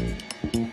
Mm-hmm.